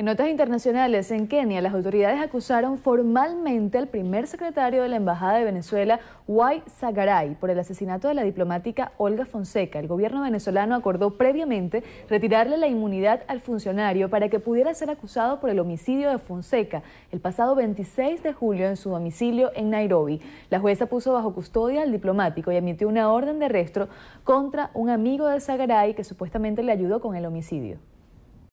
En notas internacionales, en Kenia, las autoridades acusaron formalmente al primer secretario de la Embajada de Venezuela, Wai Zagaray, por el asesinato de la diplomática Olga Fonseca. El gobierno venezolano acordó previamente retirarle la inmunidad al funcionario para que pudiera ser acusado por el homicidio de Fonseca el pasado 26 de julio en su domicilio en Nairobi. La jueza puso bajo custodia al diplomático y emitió una orden de arresto contra un amigo de Zagaray que supuestamente le ayudó con el homicidio.